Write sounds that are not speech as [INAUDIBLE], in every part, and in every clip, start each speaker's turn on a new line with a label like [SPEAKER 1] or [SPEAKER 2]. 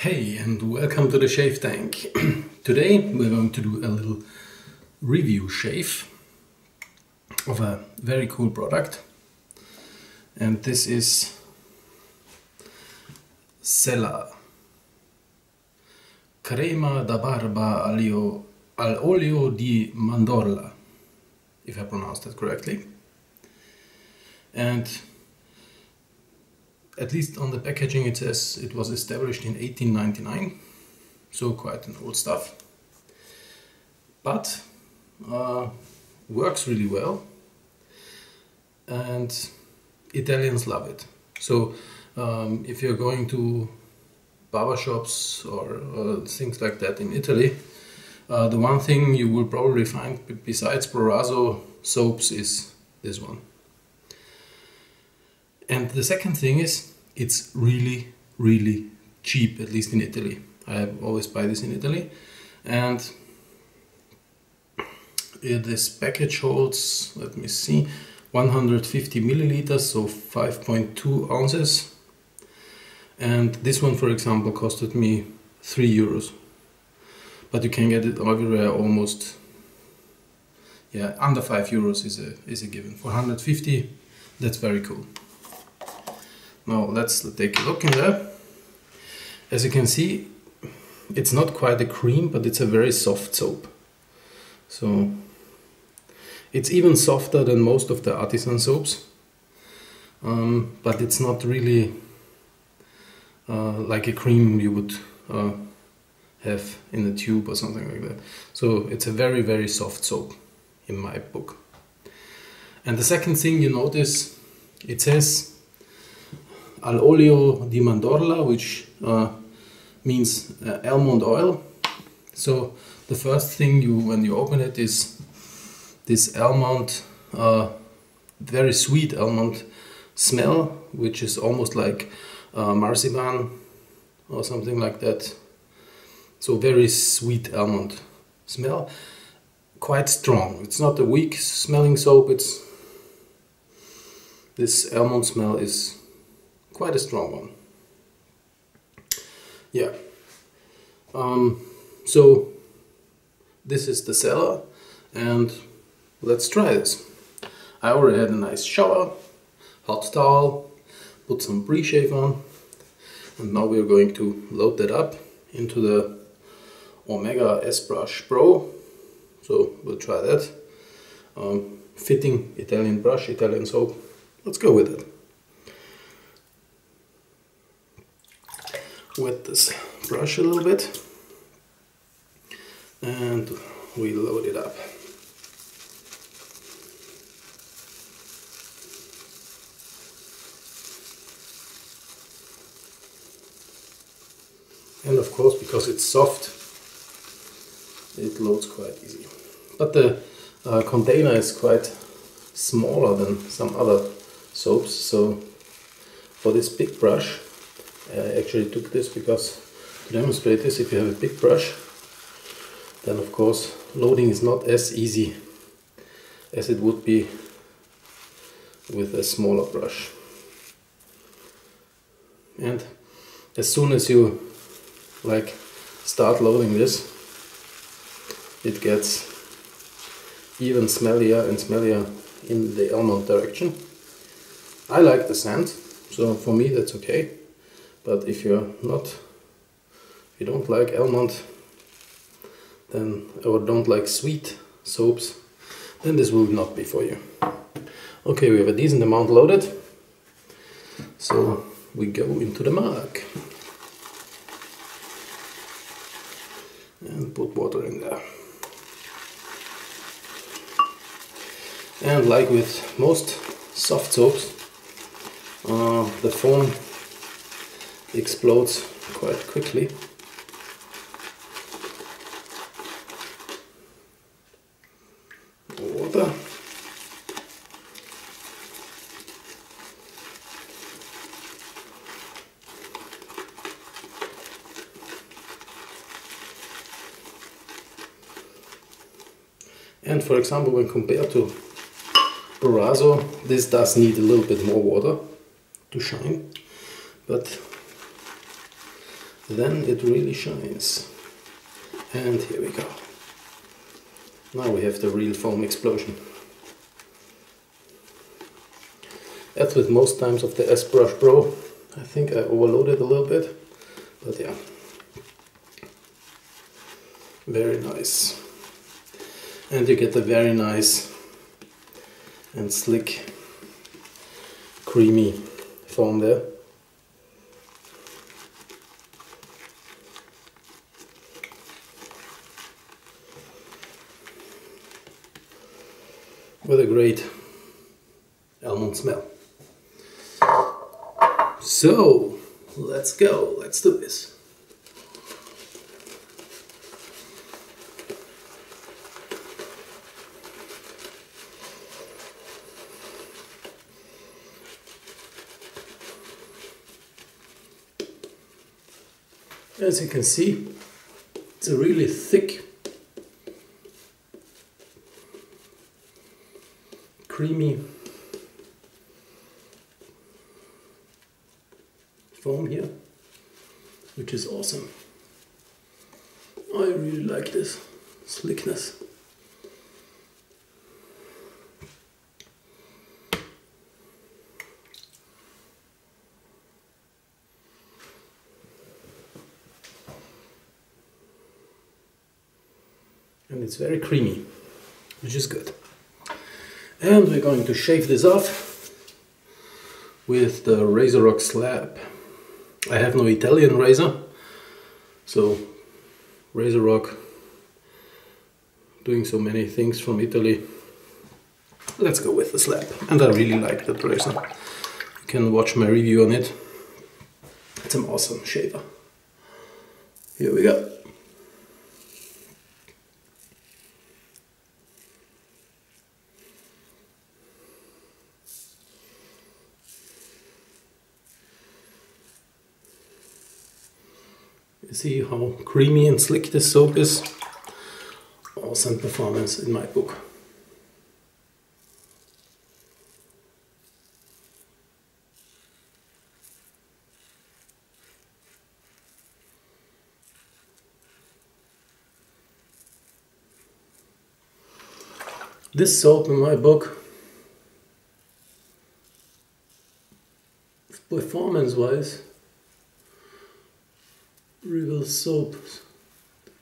[SPEAKER 1] Hey and welcome to the Shave Tank. [CLEARS THROAT] Today we're going to do a little review shave of a very cool product. And this is Cella. Crema da Barba Alio, al Olio di Mandorla if I pronounced that correctly. And at least on the packaging it says it was established in 1899 so quite an old stuff. But uh, works really well and Italians love it. So um, if you're going to barber shops or uh, things like that in Italy uh, the one thing you will probably find besides Proraso soaps is this one and the second thing is, it's really, really cheap, at least in Italy. I always buy this in Italy. And this package holds, let me see, 150 milliliters, so 5.2 ounces. And this one, for example, costed me 3 euros. But you can get it everywhere almost, yeah, under 5 euros is a, is a given. For 150, that's very cool. Now let's take a look in there. As you can see, it's not quite a cream, but it's a very soft soap. So it's even softer than most of the artisan soaps, um, but it's not really uh, like a cream you would uh, have in a tube or something like that. So it's a very, very soft soap in my book. And the second thing you notice, it says al olio di mandorla, which uh, means uh, almond oil. So the first thing you when you open it is this almond, uh, very sweet almond smell, which is almost like marzipan or something like that. So very sweet almond smell, quite strong. It's not a weak smelling soap. It's this almond smell is quite a strong one. Yeah. Um, so this is the Cella and let's try this. I already had a nice shower, hot towel, put some pre-shave on and now we're going to load that up into the Omega S Brush Pro. So we'll try that. Um, fitting Italian brush, Italian soap. Let's go with it. Wet this brush a little bit and we load it up. And of course, because it's soft, it loads quite easy. But the uh, container is quite smaller than some other soaps, so for this big brush, I actually took this because to demonstrate this, if you have a big brush, then of course loading is not as easy as it would be with a smaller brush. And as soon as you like start loading this, it gets even smellier and smellier in the almond direction. I like the scent, so for me that's okay. But if you're not, if you don't like almond, then or don't like sweet soaps, then this will not be for you. Okay, we have a decent amount loaded, so we go into the mug and put water in there. And like with most soft soaps, uh, the foam explodes quite quickly. Water. And for example, when compared to Proraso, this does need a little bit more water to shine, but then it really shines. And here we go. Now we have the real foam explosion. As with most times of the S-Brush Pro, I think I overloaded a little bit, but yeah. Very nice. And you get a very nice and slick, creamy foam there. With a great almond smell. So, let's go, let's do this. As you can see, it's a really thick, creamy foam here, which is awesome. I really like this slickness. And it's very creamy, which is good. And we're going to shave this off with the RazoRock slab. I have no Italian razor, so RazoRock doing so many things from Italy. Let's go with the slab. And I really like that razor. You can watch my review on it. It's an awesome shaver. Here we go. See how creamy and slick this soap is? Awesome performance in my book. This soap in my book, performance wise, Regal soaps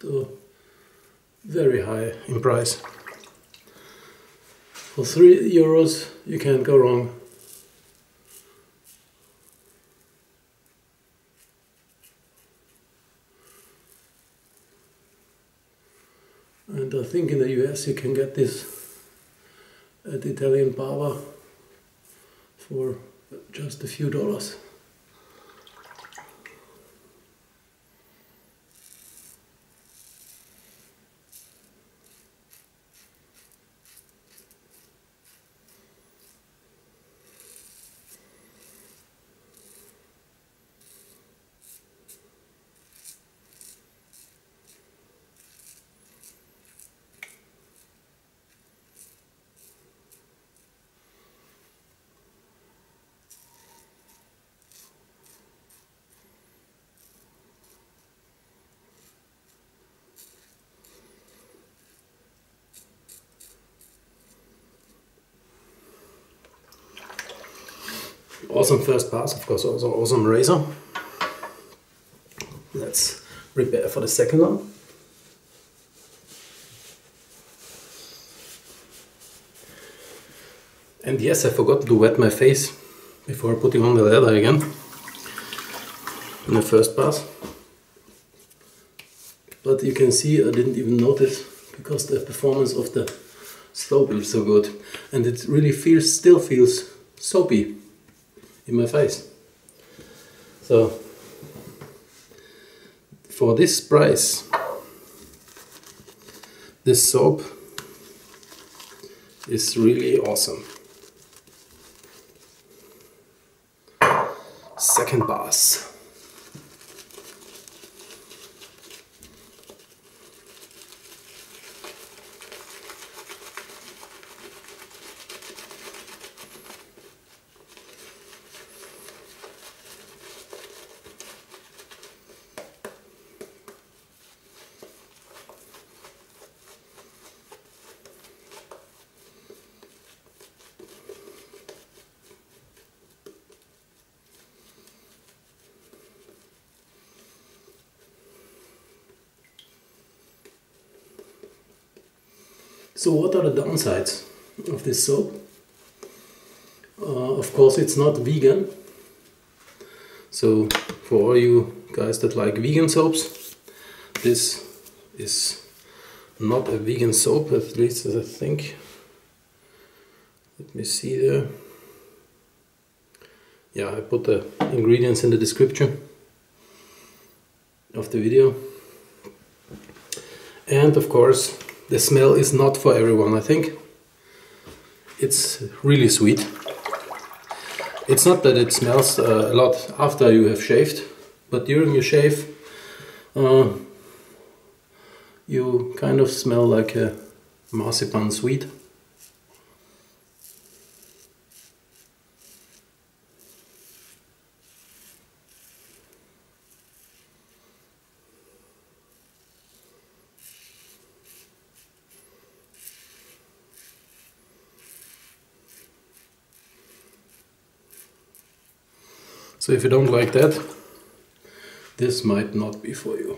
[SPEAKER 1] to very high in price. For three euros you can't go wrong. And I think in the US you can get this at Italian Barber for just a few dollars. Awesome first pass, of course, also awesome razor. Let's prepare for the second one. And yes, I forgot to wet my face before putting on the leather again in the first pass. But you can see I didn't even notice because the performance of the slope is so good and it really feels still feels soapy in my face. So for this price, this soap is really awesome. Second pass. So what are the downsides of this soap? Uh, of course it's not vegan. So for all you guys that like vegan soaps, this is not a vegan soap, at least as I think. Let me see there. Yeah, I put the ingredients in the description of the video. And of course, the smell is not for everyone, I think. It's really sweet. It's not that it smells uh, a lot after you have shaved, but during your shave, uh, you kind of smell like a marzipan sweet. So if you don't like that, this might not be for you.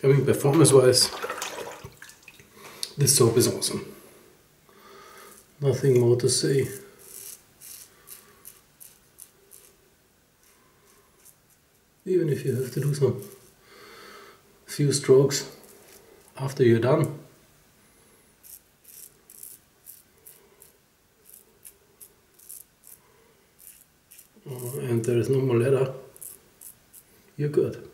[SPEAKER 1] I mean, performance wise, this soap is awesome. Nothing more to say. Even if you have to do some few strokes after you're done. Uh, and there is no more leather, you're good.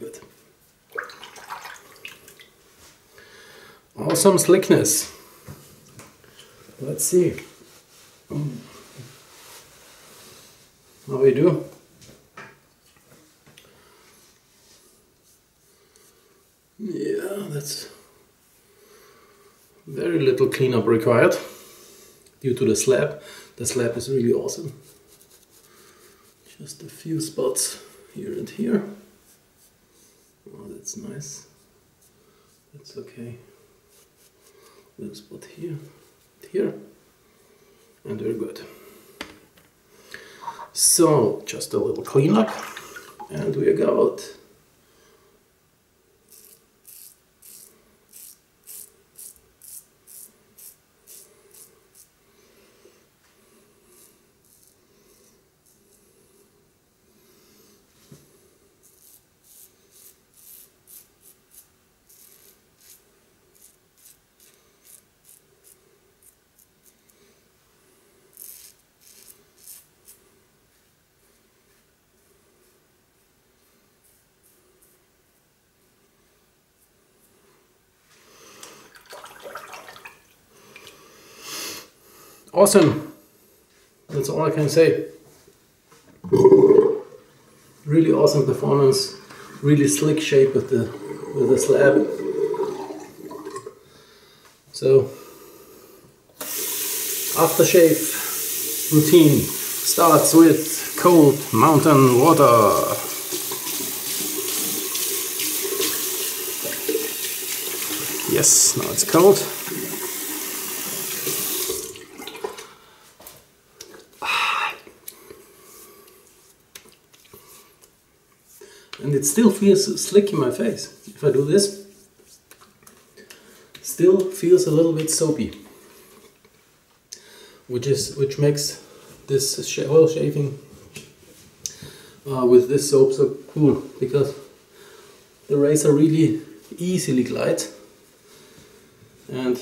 [SPEAKER 1] Good. Awesome slickness. Let's see mm. how we do. Yeah, that's very little cleanup required due to the slab. The slab is really awesome. Just a few spots here and here. Oh, that's nice. That's okay. Little spot here, here, and we're good. So, just a little cleanup, and we are got Awesome. That's all I can say. Really awesome performance. Really slick shape with the with the slab. So aftershave routine starts with cold mountain water. Yes, now it's cold. And it still feels slick in my face. If I do this, still feels a little bit soapy, which is which makes this oil shaving uh, with this soap so cool. Because the razor really easily glides. And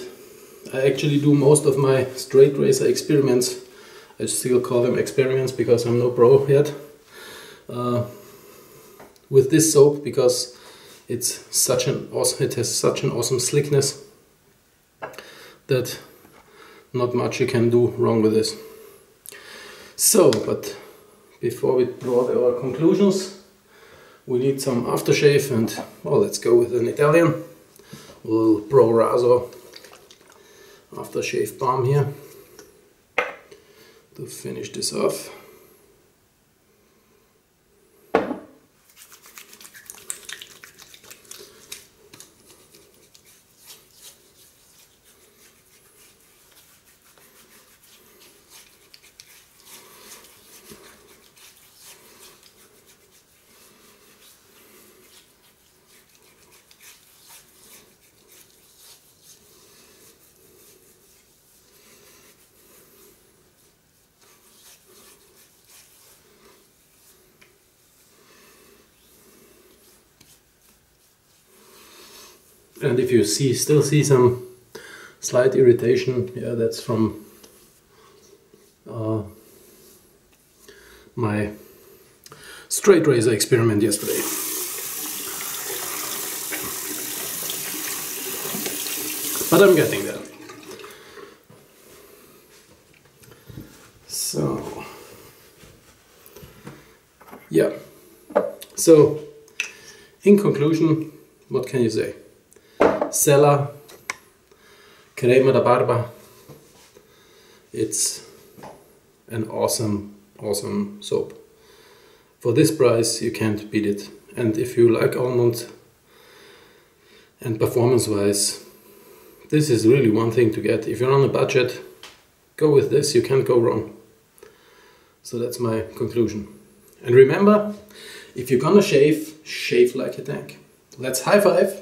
[SPEAKER 1] I actually do most of my straight razor experiments. I still call them experiments because I'm no pro yet. Uh, with this soap because it's such an awesome it has such an awesome slickness that not much you can do wrong with this. So but before we draw our conclusions we need some aftershave and well let's go with an Italian a little Proraso aftershave balm here to finish this off and if you see still see some slight irritation yeah that's from uh, my straight razor experiment yesterday. But I'm getting there. So yeah. So in conclusion what can you say Cella Crema da Barba. It's an awesome, awesome soap. For this price, you can't beat it. And if you like almond and performance wise, this is really one thing to get. If you're on a budget, go with this, you can't go wrong. So that's my conclusion. And remember, if you're gonna shave, shave like a tank. Let's high five